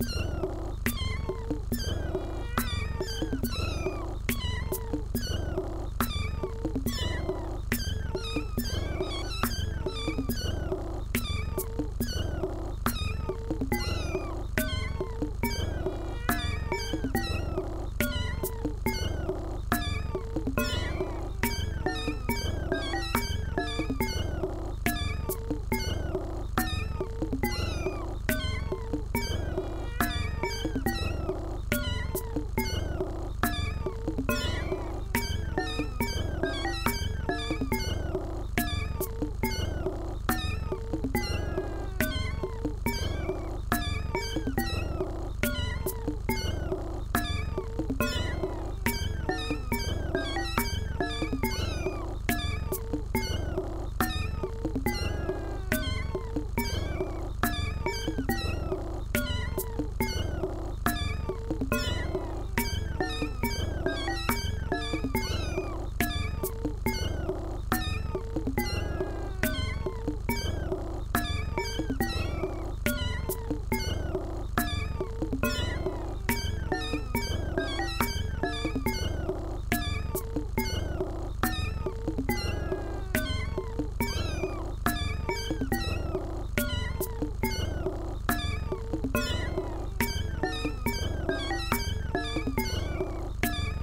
you